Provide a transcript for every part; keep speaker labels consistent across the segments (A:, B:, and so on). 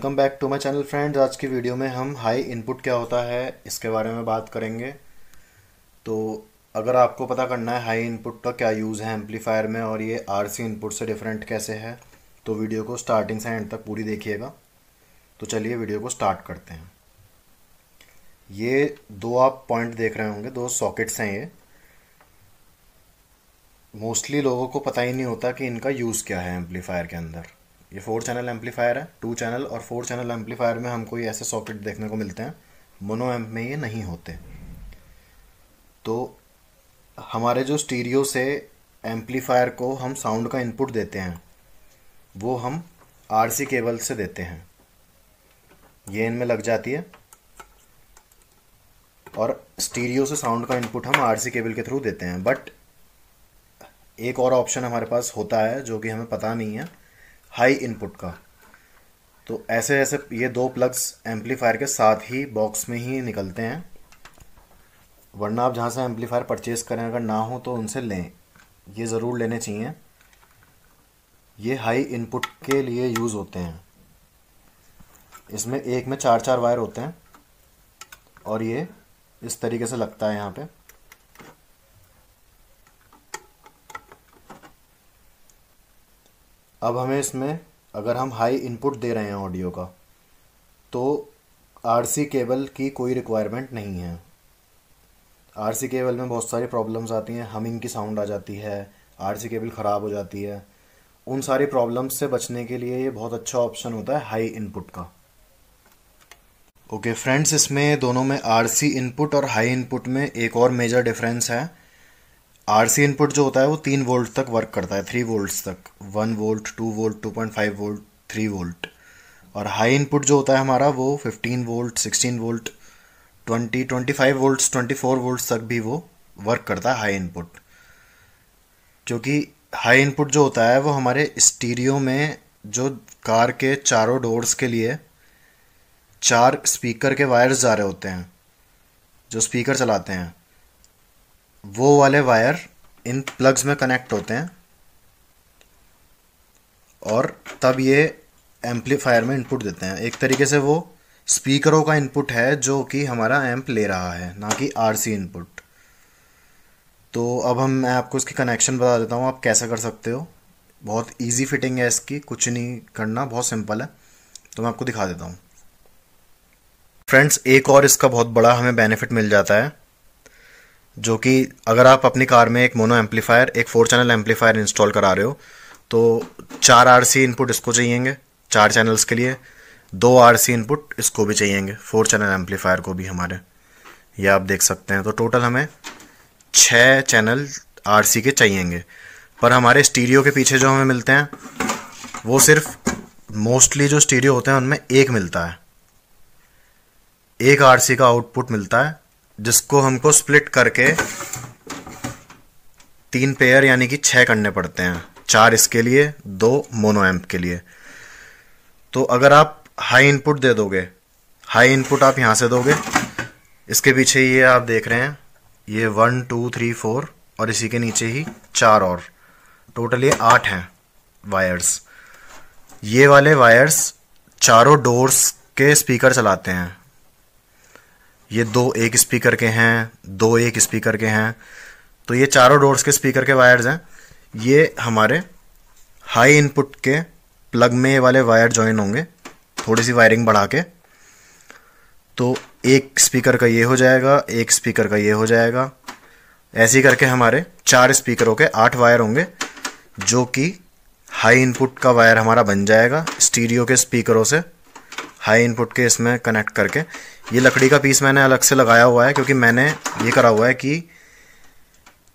A: Welcome back to my channel friends. आज की video में हम हाई इनपुट क्या होता है, इसके बारे में बात करेंगे। तो अगर आपको पता करना है हाई इनपुट का क्या यूज़ है एम्पलीफायर में और ये आरसी इनपुट से डिफरेंट कैसे है तो वीडियो को स्टार्टिंग से एंड तक पूरी देखिएगा। तो चलिए वीडियो को स्टार्ट करते हैं। ये दो आप पॉइंट देख रहे होंगे, दो सॉकेट्स हैं ये। मोस्टली लोगों को पता ही नहीं होता कि इनका यूज़ क्या है एम्पलीफायर के अंदर। ये फोर चैनल एम्पलीफायर है टू चैनल और फोर चैनल एम्पलीफायर में हमको ये ऐसे सॉकेट देखने को मिलते हैं। मोनो एम्प में ये नहीं होते। तो हमारे जो स्टीरियो से एम्पलीफायर को हम साउंड का इनपुट देते हैं, वो हम आरसी केबल से देते हैं। ये इनमें लग जाती है। और स्टीरियो से साउंड का इनपुट हम आरसी केबल के थ्रू देते हैं। बट एक और ऑप्शन हमारे पास होता है, जो कि हमें पता नहीं है। हाई इनपुट का। तो ऐसे ऐसे ये दो प्लग्स एम्पलीफायर के साथ ही बॉक्स में ही निकलते हैं। वरना आप जहाँ से एम्पलीफायर परचेज़ करें, अगर ना हो तो उनसे लें। ये ज़रूर लेने चाहिए। ये हाई इनपुट के लिए यूज़ होते हैं। इसमें एक में चार चार वायर होते हैं। और ये इस तरीके से लगता है यहाँ पे। अब हमें इसमें अगर हम हाई इनपुट दे रहे हैं ऑडियो का तो आरसी केबल की कोई रिक्वायरमेंट नहीं है। आरसी केबल में बहुत सारी प्रॉब्लम्स आती हैं हमिंग की साउंड आ जाती है आरसी केबल ख़राब हो जाती है। उन सारी प्रॉब्लम्स से बचने के लिए ये बहुत अच्छा ऑप्शन होता है हाई इनपुट का। ओके okay, फ्रेंड्स इसमें दोनों में आरसी इनपुट और हाई इनपुट में एक और मेजर डिफरेंस है। आरसी इनपुट जो होता है वो तीन वोल्ट तक वर्क करता है थ्री वोल्ट तक। One volt two volt two point five volt three volt और हाई इनपुट जो होता है हमारा वो fifteen volt sixteen volt twenty twenty five volts twenty four volts तक भी वो वर्क करता है हाई इनपुट क्योंकि हाई इनपुट जो होता है वो हमारे स्टीरियो में जो कार के चारों डोर्स के लिए चार स्पीकर के वायर्स जा रहे होते हैं, जो स्पीकर चलाते हैं। वो वाले वायर इन प्लग्स में कनेक्ट होते हैं और तब ये एम्पलीफायर में इनपुट देते हैं। एक तरीके से वो स्पीकरों का इनपुट है जो कि हमारा एम्प ले रहा है, ना कि आरसी इनपुट तो अब हम, मैं आपको इसकी कनेक्शन बता देता हूँ, आप कैसे कर सकते हो। बहुत इजी फिटिंग है इसकी, कुछ नहीं करना, बहुत सिंपल है। तो मैं आपको दिखा देता हूँ। फ्रेंड्स एक और इसका बहुत बड़ा हमें बेनिफिट मिल जाता है। जो कि अगर आप अपनी कार में एक मोनो एम्पलीफायर एक फोर चैनल एम्पलीफायर इंस्टॉल करा रहे हो तो चार आर सी इनपुट इसको चाहिएँगे चार चैनल्स के लिए, दो आर सी इनपुट इसको भी चाहिएँगे फोर चैनल एम्पलीफायर को भी हमारे। ये आप देख सकते हैं तो टोटल हमें छः चैनल आर सी के चाहिएँगे। पर हमारे स्टीरियो के पीछे जो हमें मिलते हैं, वो सिर्फ़ मोस्टली जो स्टीरियो होते हैं, उनमें एक मिलता है। एक आर सी का आउटपुट मिलता है जिसको हमको स्प्लिट करके तीन पेयर यानी कि छः करने पड़ते हैं। चार इसके लिए, दो मोनो एम्प के लिए। तो अगर आप हाई इनपुट दे दोगे हाई इनपुट आप यहाँ से दोगे। इसके पीछे ये आप देख रहे हैं, ये वन टू थ्री फोर और इसी के नीचे ही चार और। टोटल ये आठ हैं वायर्स ये वाले वायर्स चारों डोर्स के स्पीकर चलाते हैं। ये दो एक स्पीकर के हैं, दो एक स्पीकर के हैं। तो ये चारों डोर्स के स्पीकर के वायर्स हैं। ये हमारे हाई इनपुट के प्लग में वाले वायर ज्वाइन होंगे, थोड़ी सी वायरिंग बढ़ा के। तो एक स्पीकर का ये हो जाएगा, एक स्पीकर का ये हो जाएगा। ऐसे ही करके हमारे चार स्पीकरों के आठ वायर होंगे, जो कि हाई इनपुट का वायर हमारा बन जाएगा स्टीरियो के स्पीकरों से हाई इनपुट के इसमें कनेक्ट करके। ये लकड़ी का पीस मैंने अलग से लगाया हुआ है क्योंकि मैंने ये करा हुआ है कि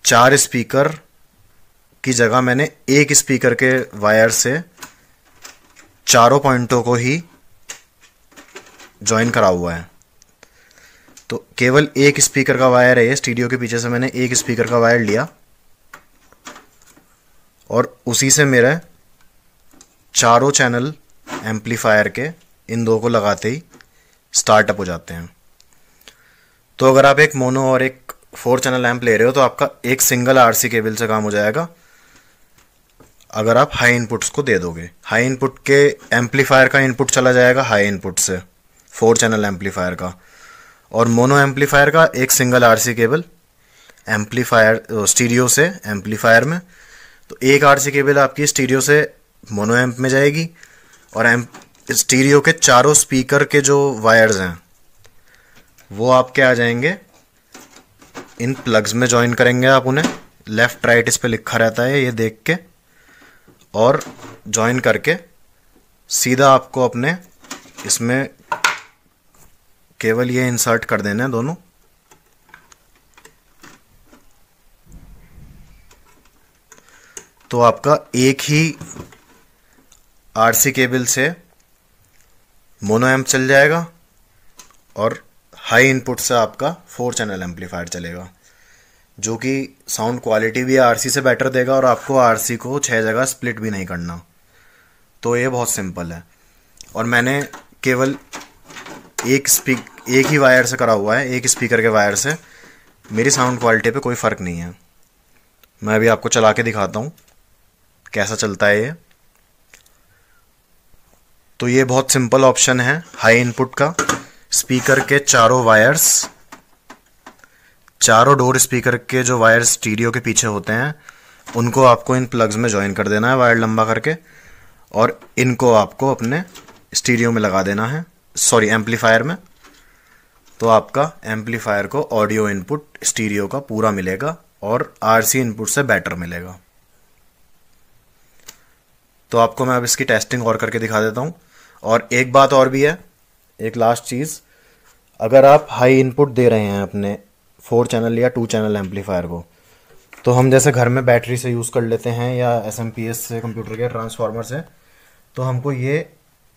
A: चार स्पीकर की जगह मैंने एक स्पीकर के वायर से चारों पॉइंटों को ही ज्वाइन करा हुआ है। तो केवल एक स्पीकर का वायर है ये, स्टूडियो के पीछे से मैंने एक स्पीकर का वायर लिया और उसी से मेरे चारों चैनल एम्पलीफायर के इन दो को लगाते ही स्टार्टअप हो जाते हैं। तो अगर आप एक मोनो और एक फोर चैनल लैंप ले रहे हो तो आपका एक सिंगल आरसी केबल से काम हो जाएगा। अगर आप हाई इनपुट्स को दे दोगे, हाई इनपुट के एम्पलीफायर का इनपुट चला जाएगा हाई इनपुट से, फोर चैनल एम्पलीफायर का। और मोनो एम्पलीफायर का एक single RC cable, amplifier stereo से, एम्पलीफायर में तो एक आरसी केबल आपकी स्टीरियो से मोनो एम्प में जाएगी और एम्प स्टीरियो के चारों स्पीकर के जो वायर्स हैं, वो आपके आ जाएँगे। इन प्लग्स में ज्वाइन करेंगे आप उन्हें। लेफ़्ट, राइट इस पर लिखा रहता है ये देख के। और ज्वाइन करके सीधा आपको अपने इसमें केवल ये इंसर्ट कर देना है दोनों। तो आपका एक ही आरसी केबल से मोनो एम्प चल जाएगा और हाई इनपुट से आपका फोर चैनल एम्पलीफायर चलेगा, जो कि साउंड क्वालिटी भी आरसी से बेटर देगा और आपको आरसी को छः जगह स्प्लिट भी नहीं करना। तो ये बहुत सिंपल है। और मैंने केवल एक स्पीक, एक ही वायर से करा हुआ है, एक स्पीकर के वायर से। मेरी साउंड क्वालिटी पे कोई फ़र्क नहीं है। मैं अभी आपको चला के दिखाता हूँ, कैसा चलता है ये। तो ये बहुत सिंपल ऑप्शन है हाई इनपुट का। स्पीकर के चारों वायर्स चारों डोर स्पीकर के जो वायर्स स्टीरियो के पीछे होते हैं, उनको आपको इन प्लग्स में ज्वाइन कर देना है वायर लंबा करके, और इनको आपको अपने स्टीरियो में लगा देना है सॉरी एम्पलीफायर में। तो आपका एम्पलीफायर को ऑडियो इनपुट स्टीरियो का पूरा मिलेगा, और आरसी इनपुट से बेटर मिलेगा। तो आपको मैं अब इसकी टेस्टिंग और करके दिखा देता हूँ। और एक बात और भी है, एक लास्ट चीज़। अगर आप हाई इनपुट दे रहे हैं अपने फोर चैनल या टू चैनल एम्पलीफायर को तो हम जैसे घर में बैटरी से यूज़ कर लेते हैं या एसएमपीएस से कंप्यूटर के ट्रांसफार्मर से तो हमको ये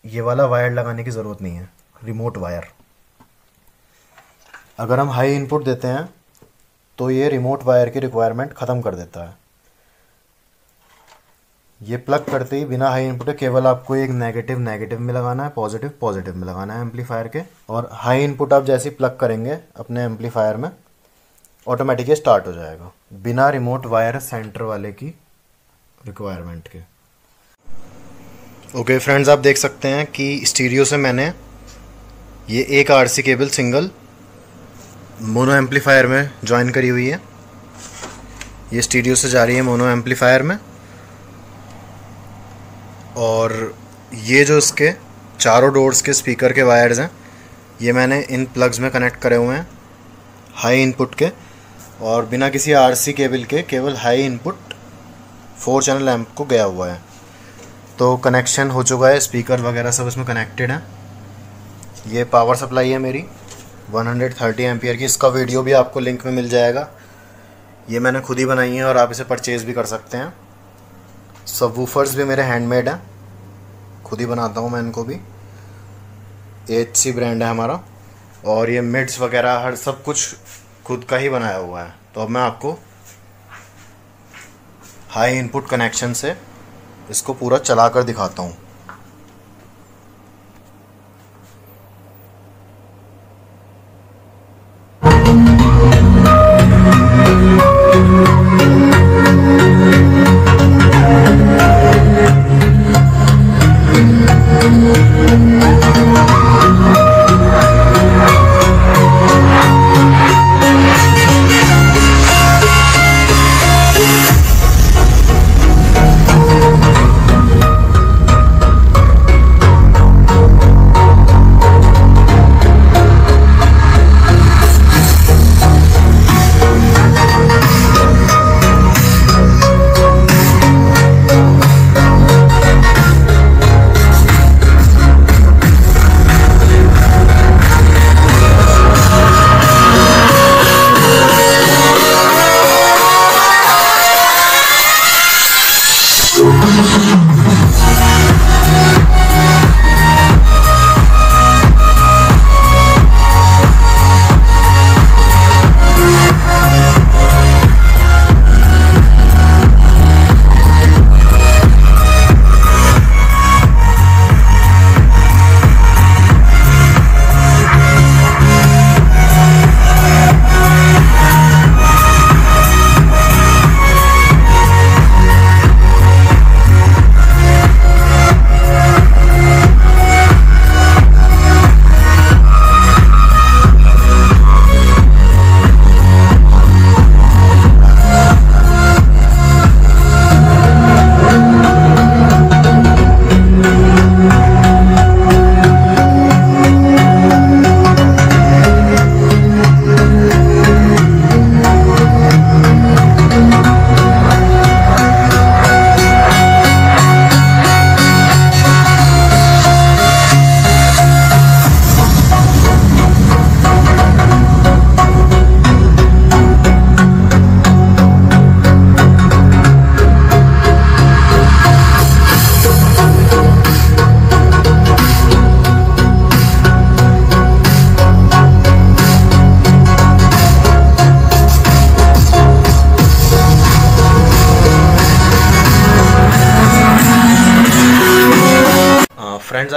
A: ये वाला वायर लगाने की ज़रूरत नहीं है। रिमोट वायर अगर हम हाई इनपुट देते हैं तो ये रिमोट वायर की रिक्वायरमेंट ख़त्म कर देता है। ये प्लग करते ही बिना हाई इनपुट के केवल आपको एक नेगेटिव नेगेटिव में लगाना है पॉजिटिव पॉजिटिव में लगाना है एम्पलीफायर के। और हाई इनपुट आप जैसे प्लग करेंगे अपने एम्पलीफायर में ऑटोमेटिकली स्टार्ट हो जाएगा, बिना रिमोट वायर सेंटर वाले की रिक्वायरमेंट के। ओके फ्रेंड्स आप देख सकते हैं कि स्टीरियो से मैंने ये एक RC cable single mono amplifier में ज्वाइन करी हुई है। ये स्टीरियो से जा रही है मोनो एम्पलीफायर में। और ये जो इसके चारों डोर्स के स्पीकर के वायर्स हैं, ये मैंने इन प्लग्स में कनेक्ट करे हुए हैं हाई इनपुट के। और बिना किसी आरसी केबल के केवल high input four channel lamp को गया हुआ है। तो कनेक्शन हो चुका है स्पीकर वगैरह सब इसमें कनेक्टेड है। ये पावर सप्लाई है मेरी 130 एम्पियर की। इसका वीडियो भी आपको लिंक में मिल जाएगा। ये मैंने खुद ही बनाई है और आप इसे परचेज़ भी कर सकते हैं। सब वूफर्स भी मेरे हैंडमेड हैं। खुद ही बनाता हूँ मैं इनको भी। एच सी ब्रांड है हमारा। और ये मिड्स वगैरह, हर सब कुछ खुद का ही बनाया हुआ है। तो अब मैं आपको हाई इनपुट कनेक्शन से इसको पूरा चला कर दिखाता हूँ।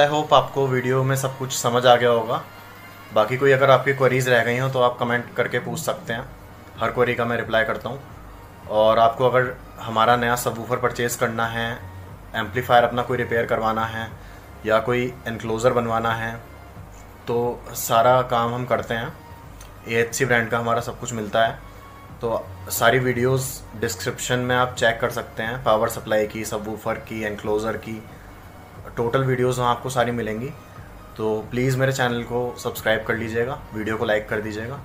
A: आई होप आपको वीडियो में सब कुछ समझ आ गया होगा। बाकी कोई अगर आपकी क्वेरीज रह गई हो तो आप कमेंट करके पूछ सकते हैं। हर क्वेरी का मैं रिप्लाई करता हूँ। और आपको अगर हमारा नया सब वूफर परचेज़ करना है एम्पलीफायर अपना कोई रिपेयर करवाना है, या कोई इनक्लोज़र बनवाना है तो सारा काम हम करते हैं। ए एच सी ब्रांड का हमारा सब कुछ मिलता है। तो सारी वीडियोस डिस्क्रिप्शन में आप चेक कर सकते हैं। पावर सप्लाई की सब वूफर की एनक्लोज़र की टोटल वीडियोस वहाँ आपको सारी मिलेंगी। तो प्लीज़ मेरे चैनल को सब्सक्राइब कर लीजिएगा, वीडियो को लाइक कर दीजिएगा।